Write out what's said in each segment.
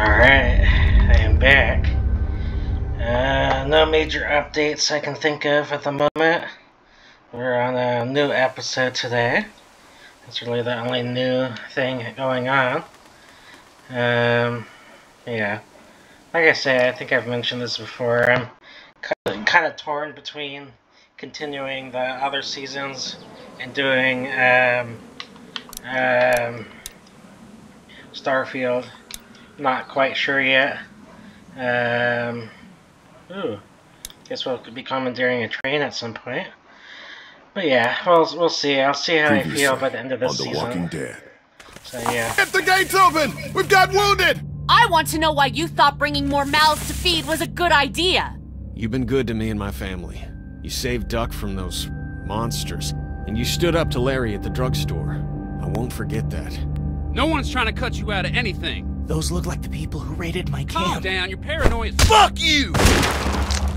Alright, I am back. Uh, no major updates I can think of at the moment. We're on a new episode today. That's really the only new thing going on. Um, yeah. Like I say, I think I've mentioned this before. I'm kind of, kind of torn between continuing the other seasons and doing um, um, Starfield. Not quite sure yet. Um, ooh, guess we'll be commandeering a train at some point. But yeah, we'll we'll see. I'll see how I feel by the end of this on The season. Walking Dead. So yeah. Get the gates open! We've got wounded! I want to know why you thought bringing more mouths to feed was a good idea. You've been good to me and my family. You saved Duck from those monsters, and you stood up to Larry at the drugstore. I won't forget that. No one's trying to cut you out of anything. Those look like the people who raided my camp. Calm camp. down, you're paranoid. Fuck you!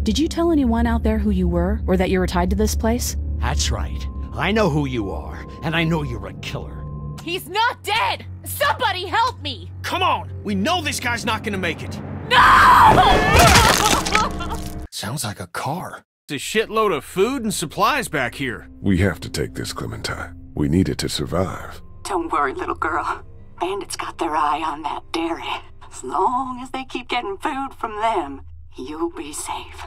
Did you tell anyone out there who you were, or that you were tied to this place? That's right. I know who you are, and I know you're a killer. He's not dead! Somebody help me! Come on! We know this guy's not gonna make it! No! Sounds like a car. It's a shitload of food and supplies back here. We have to take this, Clementine. We need it to survive. Don't worry, little girl. Bandits got their eye on that dairy. As long as they keep getting food from them, you'll be safe.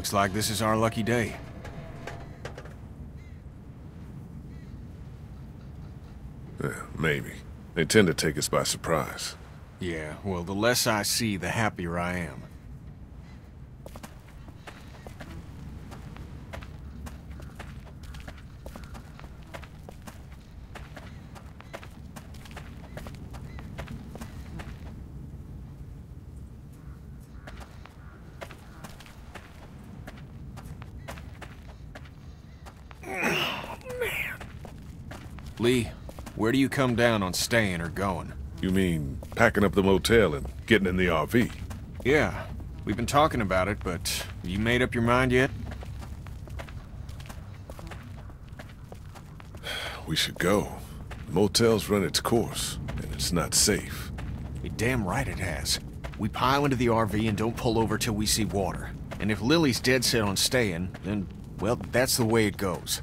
Looks like this is our lucky day. Yeah, maybe. They tend to take us by surprise. Yeah, well, the less I see, the happier I am. Lee, where do you come down on staying or going? You mean packing up the motel and getting in the RV? Yeah, we've been talking about it, but you made up your mind yet? We should go. The motel's run its course, and it's not safe. You're damn right it has. We pile into the RV and don't pull over till we see water. And if Lily's dead set on staying, then, well, that's the way it goes.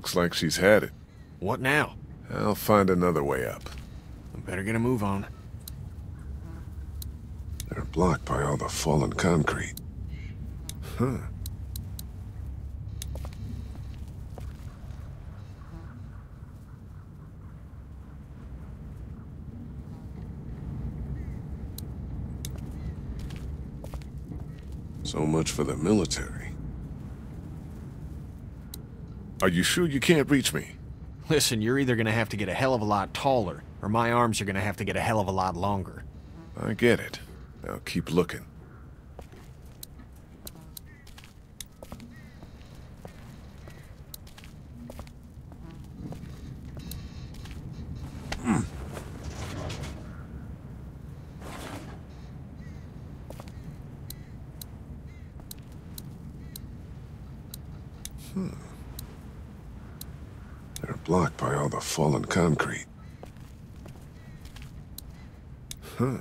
Looks like she's had it. What now? I'll find another way up. I better get a move on. They're blocked by all the fallen concrete. Huh. So much for the military. Are you sure you can't reach me? Listen, you're either gonna have to get a hell of a lot taller, or my arms are gonna have to get a hell of a lot longer. I get it. Now keep looking. They're blocked by all the fallen concrete. Huh.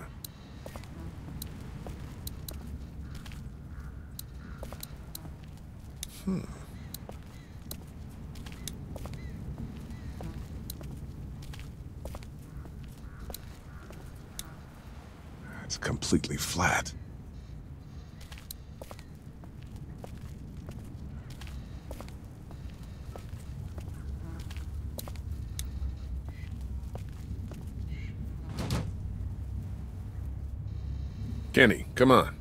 Hmm. It's completely flat. Kenny, come on.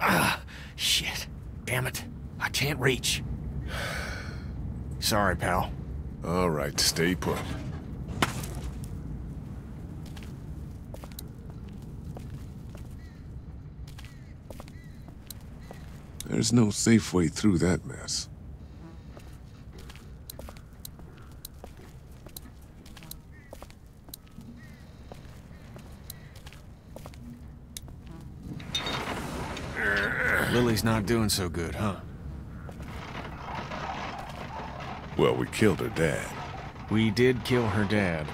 Ah, shit. Damn it. I can't reach. Sorry, pal. All right, stay put. There's no safe way through that mess. Lily's not doing so good, huh? Well, we killed her dad. We did kill her dad.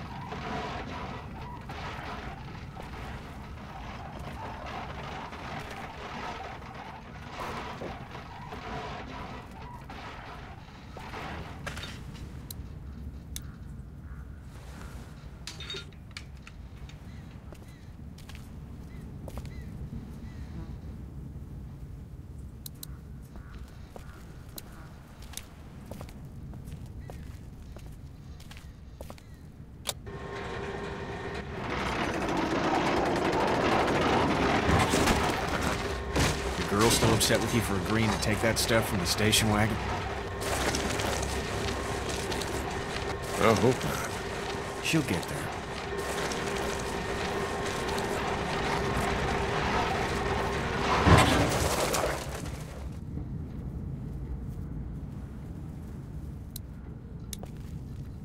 The girl still upset with you for agreeing to take that stuff from the station wagon? I hope not. She'll get there.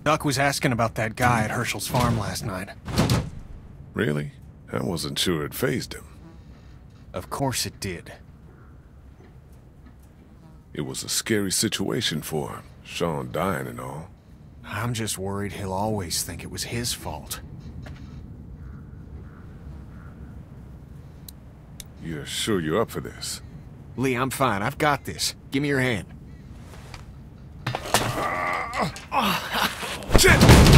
Duck was asking about that guy at Hershel's farm last night. Really? I wasn't sure it phased him. Of course it did. It was a scary situation for him, Shawn dying and all. I'm just worried he'll always think it was his fault. You're sure you're up for this? Lee, I'm fine. I've got this. Give me your hand. Shit!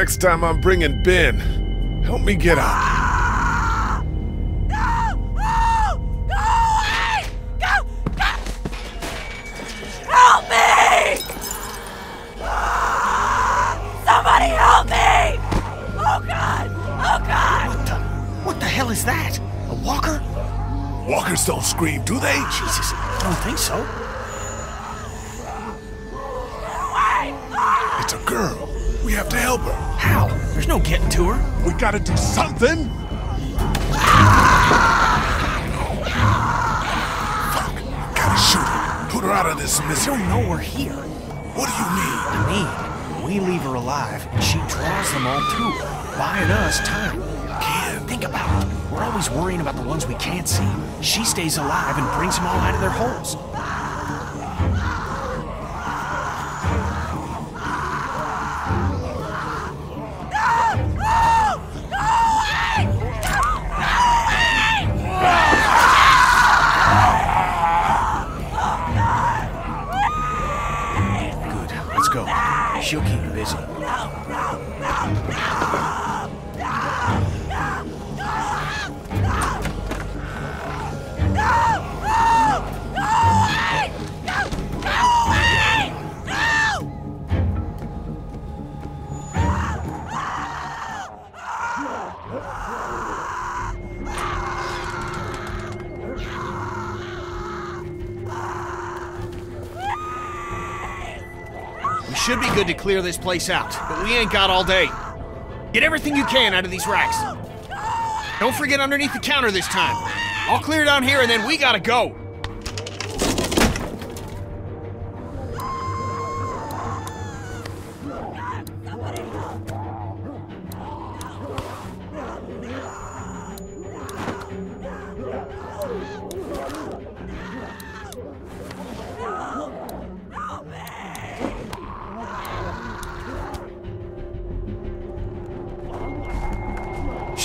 Next time I'm bringing Ben. Help me get out. Help me! Somebody help me! Oh god! Oh god! What the? What the hell is that? A walker? Walkers don't scream, do they? Jesus, I don't think so. It's a girl. We have to help her. How? There's no getting to her. We gotta do something. Fuck. Gotta shoot her. Put her out of this I misery. don't know we're here. What do you mean? I we leave her alive, and she draws them all to her, buying us time. Ken. Think about it. We're always worrying about the ones we can't see. She stays alive and brings them all out of their holes. This place out, but we ain't got all day. Get everything you can out of these racks. Don't forget underneath the counter this time. I'll clear down here and then we gotta go.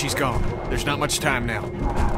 She's gone. There's not much time now.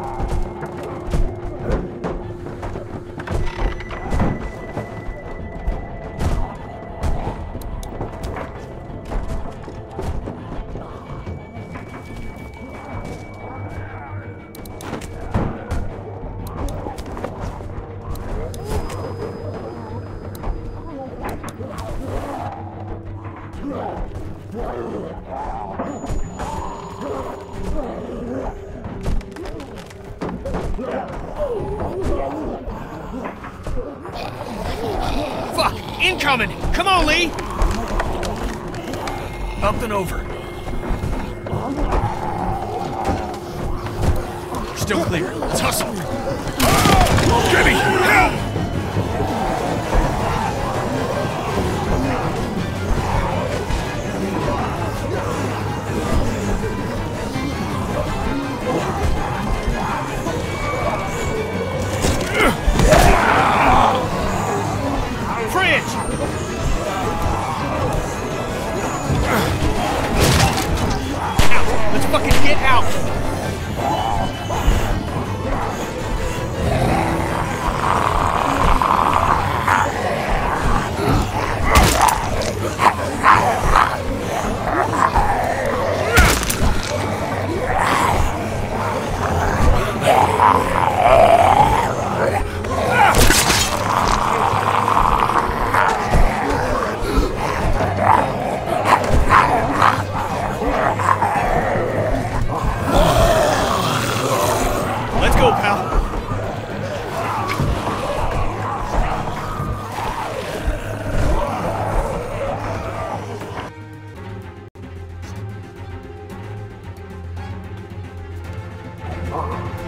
Oh.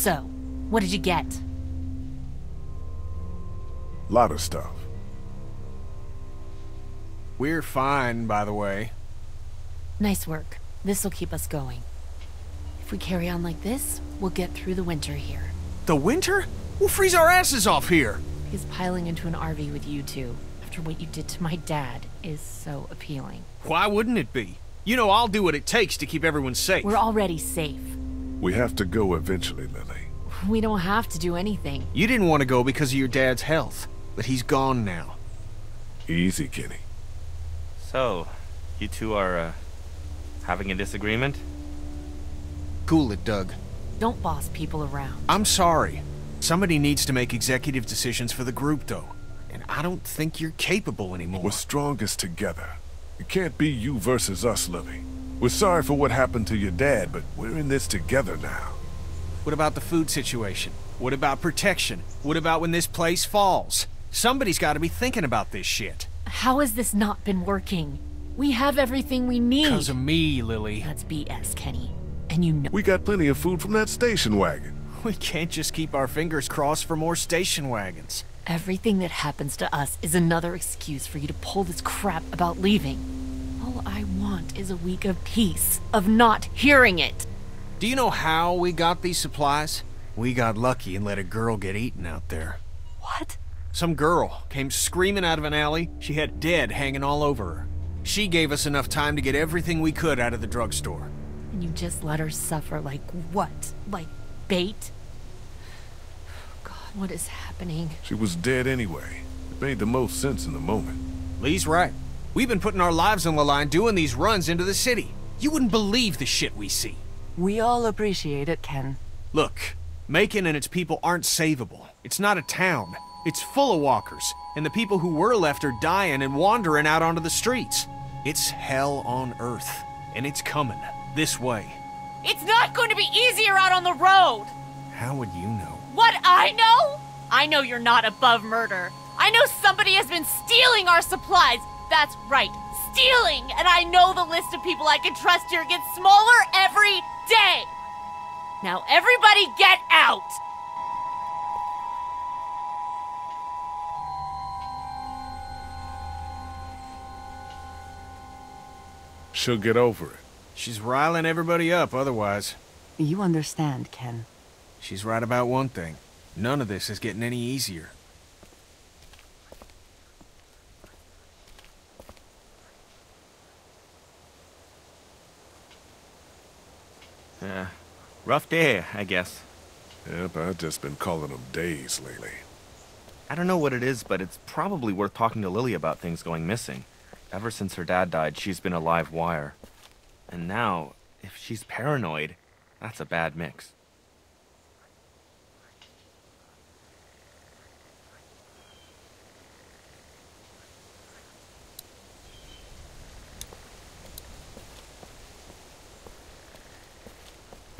So, what did you get? Lot of stuff. We're fine, by the way. Nice work. This'll keep us going. If we carry on like this, we'll get through the winter here. The winter? We'll freeze our asses off here. Because piling into an RV with you two, after what you did to my dad, is so appealing. Why wouldn't it be? You know I'll do what it takes to keep everyone safe. We're already safe. We have to go eventually, Lily. We don't have to do anything. You didn't want to go because of your dad's health, but he's gone now. Easy, Kenny. So, you two are, uh, having a disagreement? Cool it, Doug. Don't boss people around. I'm sorry. Somebody needs to make executive decisions for the group, though. And I don't think you're capable anymore. We're strongest together. It can't be you versus us, Lily. We're sorry for what happened to your dad, but we're in this together now. What about the food situation? What about protection? What about when this place falls? Somebody's got to be thinking about this shit. How has this not been working? We have everything we need. Because of me, Lily. That's BS, Kenny. And you know. We got plenty of food from that station wagon. We can't just keep our fingers crossed for more station wagons. Everything that happens to us is another excuse for you to pull this crap about leaving. All I want is a week of peace, of not hearing it. Do you know how we got these supplies? We got lucky and let a girl get eaten out there. What? Some girl came screaming out of an alley. She had dead hanging all over her. She gave us enough time to get everything we could out of the drugstore. And you just let her suffer like what? Like bait? God, what is happening? She was dead anyway. It made the most sense in the moment. Lee's right. We've been putting our lives on the line doing these runs into the city. You wouldn't believe the shit we see. We all appreciate it, Ken. Look, Macon and its people aren't savable. It's not a town. It's full of walkers, and the people who were left are dying and wandering out onto the streets. It's hell on Earth, and it's coming this way. It's not going to be easier out on the road! How would you know? What I know? I know you're not above murder. I know somebody has been stealing our supplies. That's right, stealing! And I know the list of people I can trust here gets smaller every day! Now everybody get out! She'll get over it. She's riling everybody up otherwise. You understand, Ken. She's right about one thing. None of this is getting any easier. Yeah. Rough day, I guess. Yep, I've just been calling them days lately. I don't know what it is, but it's probably worth talking to Lily about things going missing. Ever since her dad died, she's been a live wire. And now, if she's paranoid, that's a bad mix.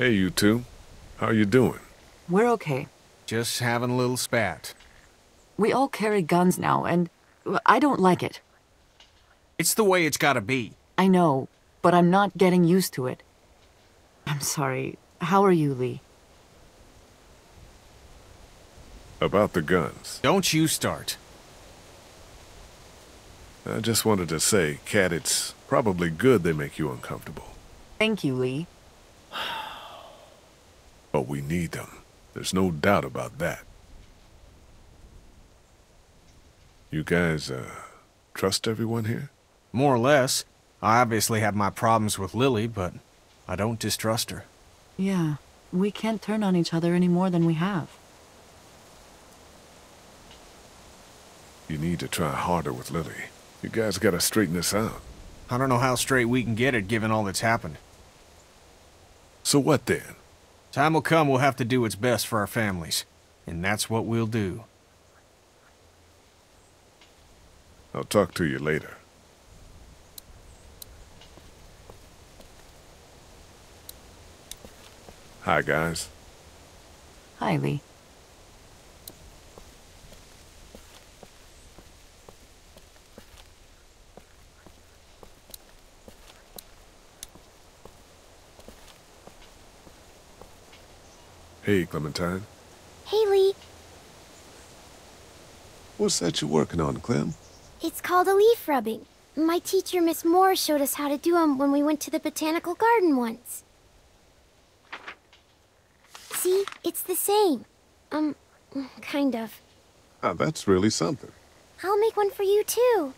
Hey, you two. How are you doing? We're okay. Just having a little spat. We all carry guns now, and I don't like it. It's the way it's gotta be. I know, but I'm not getting used to it. I'm sorry. How are you, Lee? About the guns. Don't you start. I just wanted to say, Kat, it's probably good they make you uncomfortable. Thank you, Lee. But we need them. There's no doubt about that. You guys, uh, trust everyone here? More or less. I obviously have my problems with Lily, but I don't distrust her. Yeah, we can't turn on each other any more than we have. You need to try harder with Lily. You guys gotta straighten this out. I don't know how straight we can get it given all that's happened. So what then? Time will come we'll have to do what's best for our families. And that's what we'll do. I'll talk to you later. Hi, guys. Hi, Lee. Hey, Clementine. Hey, Lee. What's that you're working on, Clem? It's called a leaf rubbing. My teacher, Miss Moore, showed us how to do 'em when we went to the botanical garden once. See? It's the same. Um, kind of. Ah, that's really something. I'll make one for you, too.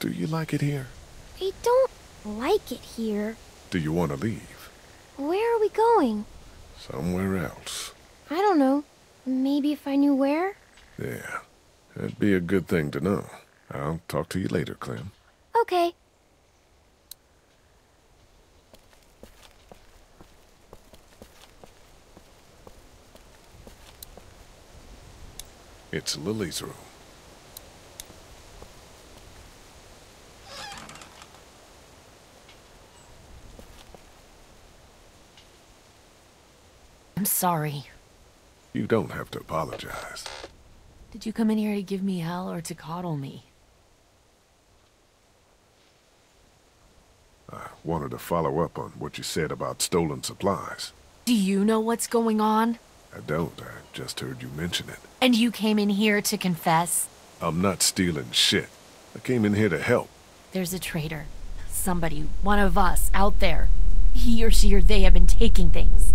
Do you like it here? I don't like it here. Do you want to leave? Where are we going? Somewhere else. I don't know. Maybe if I knew where? Yeah, that'd be a good thing to know. I'll talk to you later, Clem. Okay. It's Lily's room. I'm sorry. You don't have to apologize. Did you come in here to give me hell or to coddle me? I wanted to follow up on what you said about stolen supplies. Do you know what's going on? I don't. I just heard you mention it. And you came in here to confess? I'm not stealing shit. I came in here to help. There's a traitor. Somebody, one of us, out there. He or she or they have been taking things.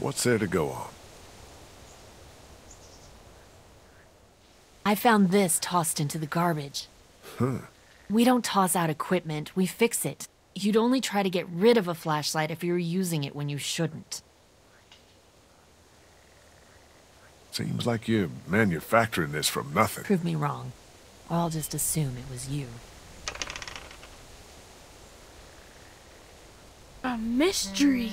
What's there to go on? I found this tossed into the garbage. Huh. We don't toss out equipment, we fix it. You'd only try to get rid of a flashlight if you were using it when you shouldn't. Seems like you're manufacturing this from nothing. Prove me wrong. Or I'll just assume it was you. A mystery.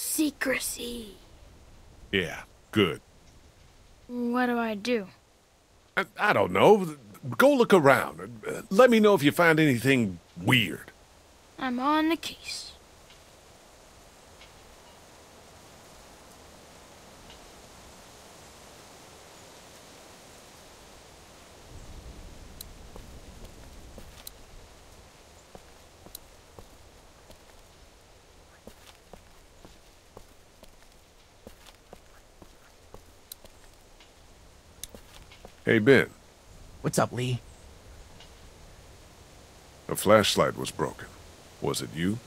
Secrecy. Yeah, good. What do I do? I, I don't know. Go look around. Let me know if you find anything weird. I'm on the case. Hey, Ben. What's up, Lee? A flashlight was broken. Was it you?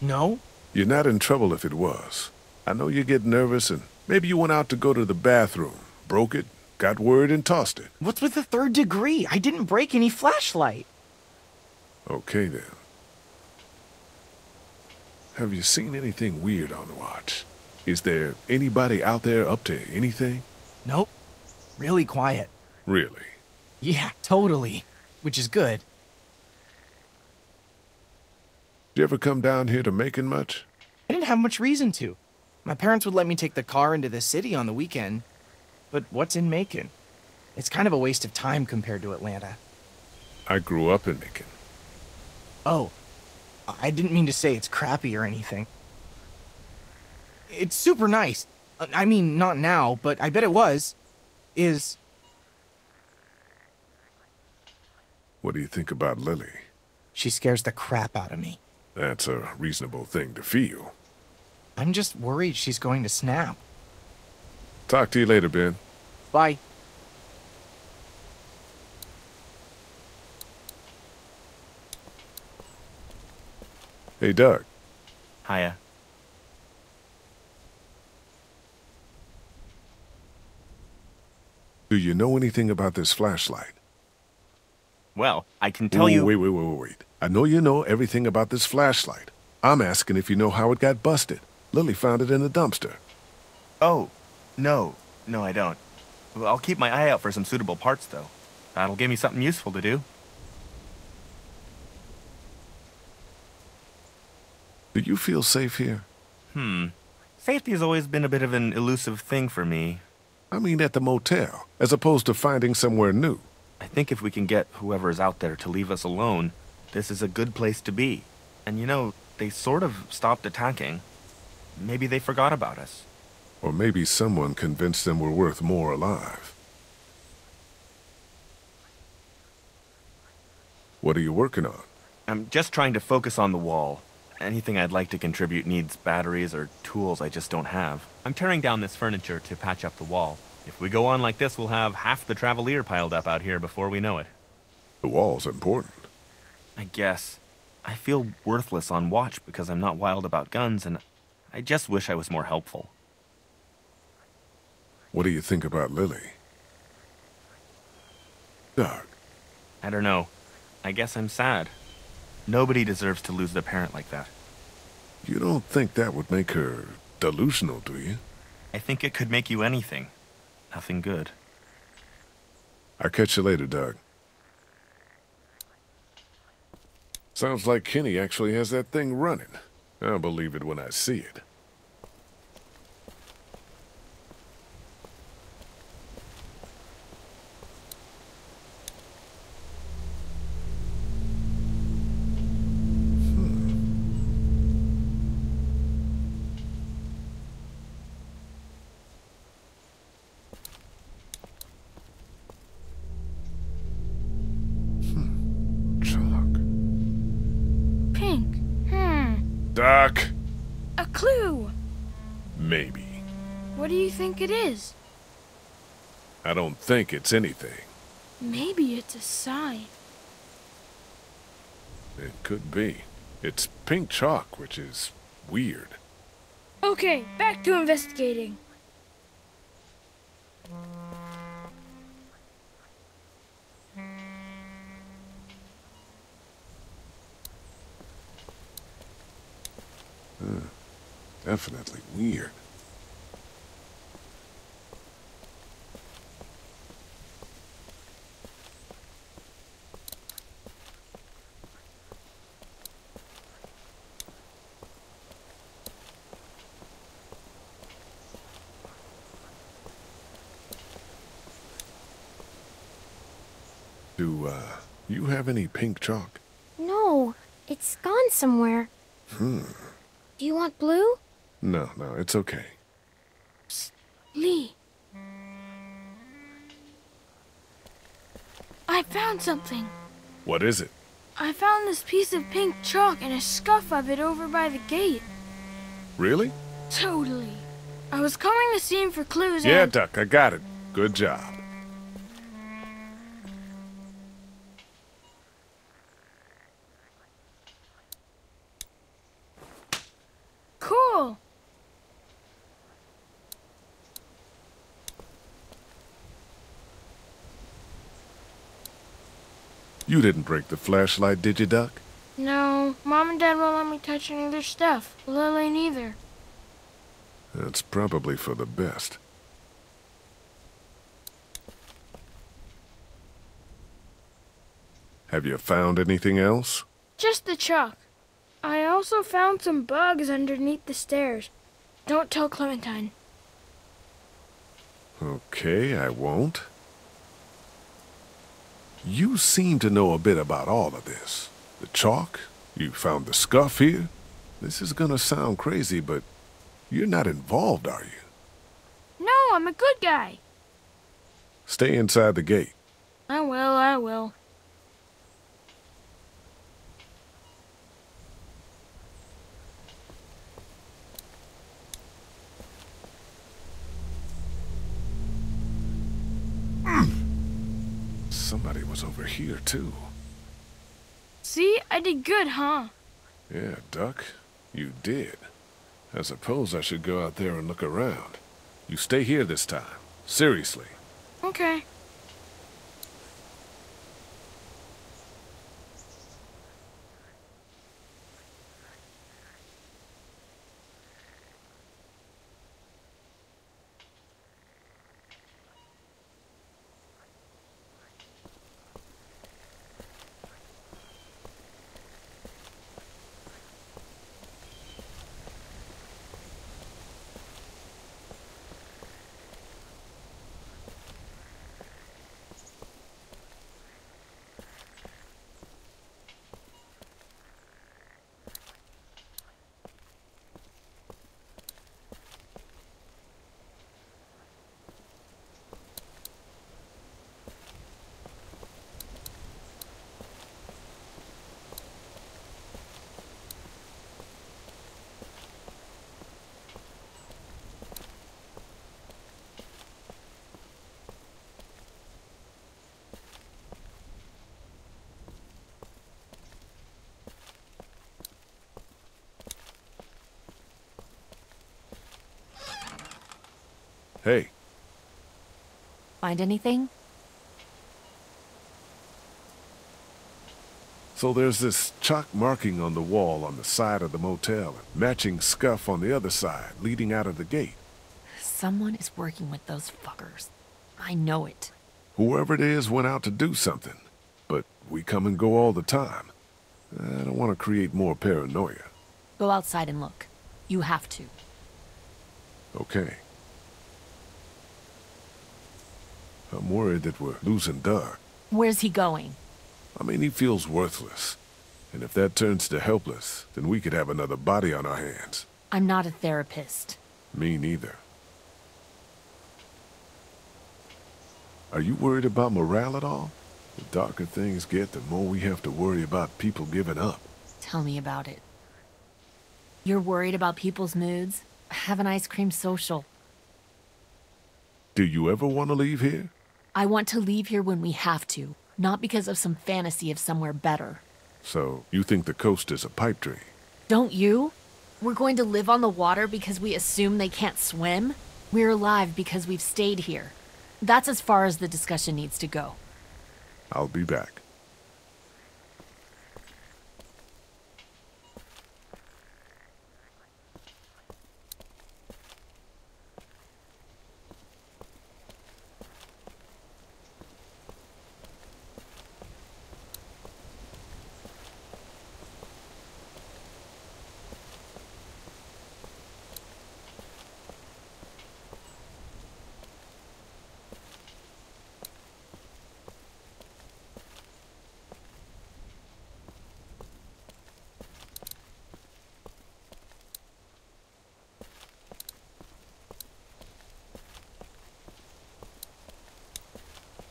No. You're not in trouble if it was. I know you get nervous and maybe you went out to go to the bathroom, broke it, got worried and tossed it. What's with the third degree? I didn't break any flashlight. Okay then. Have you seen anything weird on the watch? Is there anybody out there up to anything? Nope. Really quiet. Really? Yeah, totally. Which is good. Did you ever come down here to Macon much? I didn't have much reason to. My parents would let me take the car into the city on the weekend. But what's in Macon? It's kind of a waste of time compared to Atlanta. I grew up in Macon. Oh, I didn't mean to say it's crappy or anything. It's super nice. I mean, not now, but I bet it was. Is. What do you think about Lily? She scares the crap out of me. That's a reasonable thing to feel. I'm just worried she's going to snap. Talk to you later, Ben. Bye. Hey, Doug. Hiya. Do you know anything about this flashlight? Well, I can tell Ooh, you... Wait, wait, wait, wait, wait. I know you know everything about this flashlight. I'm asking if you know how it got busted. Lily found it in the dumpster. Oh, no. No, I don't. I'll keep my eye out for some suitable parts, though. That'll give me something useful to do. Do you feel safe here? Hmm. Safety has always been a bit of an elusive thing for me. I mean at the motel, as opposed to finding somewhere new. I think if we can get whoever's out there to leave us alone, this is a good place to be. And you know, they sort of stopped attacking. Maybe they forgot about us. Or maybe someone convinced them we're worth more alive. What are you working on? I'm just trying to focus on the wall. Anything I'd like to contribute needs batteries or tools I just don't have. I'm tearing down this furniture to patch up the wall. If we go on like this, we'll have half the Travelier piled up out here before we know it. The wall's important. I guess. I feel worthless on watch because I'm not wild about guns, and I just wish I was more helpful. What do you think about Lily? Doug. I don't know. I guess I'm sad. Nobody deserves to lose their parent like that. You don't think that would make her delusional, do you? I think it could make you anything. Nothing good. I'll catch you later, Doug. Sounds like Kenny actually has that thing running. I'll believe it when I see it. Think it's anything. Maybe it's a sign. It could be. It's pink chalk, which is weird. Okay, back to investigating. Huh. Definitely weird. Do, uh, you have any pink chalk? No, it's gone somewhere. Hmm. Do you want blue? No, no, it's okay. Lee. I found something. What is it? I found this piece of pink chalk and a scuff of it over by the gate. Really? Totally. I was combing the scene for clues Yeah. Duck, I got it. Good job. Cool. You didn't break the flashlight, did you, Duck? No, Mom and Dad won't let me touch any of their stuff. Lily neither. That's probably for the best. Have you found anything else? Just the chalk. I also found some bugs underneath the stairs. Don't tell Clementine. Okay, I won't. You seem to know a bit about all of this. The chalk, you found the scuff here. This is gonna sound crazy, but you're not involved, are you? No, I'm a good guy. Stay inside the gate. I will, I will. Somebody was over here, too. See, I did good, huh? Yeah, Duck, you did. I suppose I should go out there and look around. You stay here this time. Seriously. Okay. Hey, Find anything? so there's this chalk marking on the wall on the side of the motel, and matching scuff on the other side, leading out of the gate. Someone is working with those fuckers. I know it. Whoever it is went out to do something, but we come and go all the time. I don't want to create more paranoia. Go outside and look. You have to. Okay. I'm worried that we're losing Doug. Where's he going? I mean, he feels worthless. And if that turns to helpless, then we could have another body on our hands. I'm not a therapist. Me neither. Are you worried about morale at all? The darker things get, the more we have to worry about people giving up. Tell me about it. You're worried about people's moods? Have an ice cream social. Do you ever want to leave here? I want to leave here when we have to, not because of some fantasy of somewhere better. So, you think the coast is a pipe dream? Don't you? We're going to live on the water because we assume they can't swim? We're alive because we've stayed here. That's as far as the discussion needs to go. I'll be back.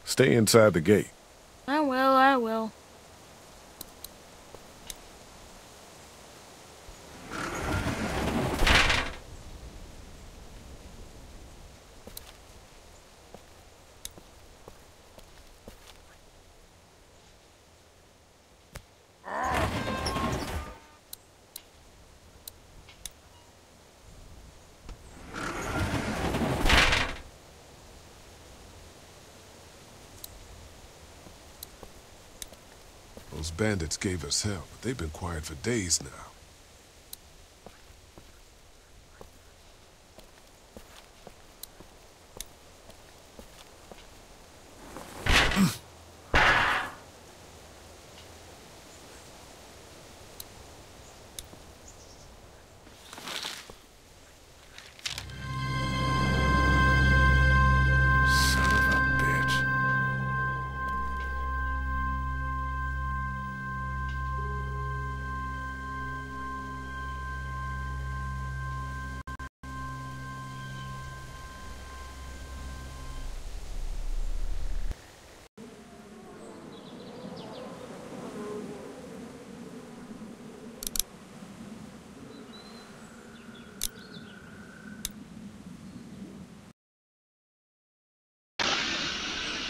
Stay inside the gate. I will, I will. Those bandits gave us hell, but they've been quiet for days now.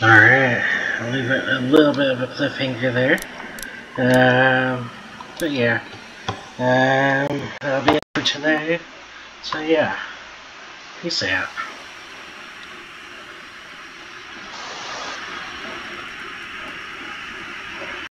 Alright, I'll leave it a little bit of a cliffhanger there. Um, but yeah, um, that'll be it for today. So yeah, peace out.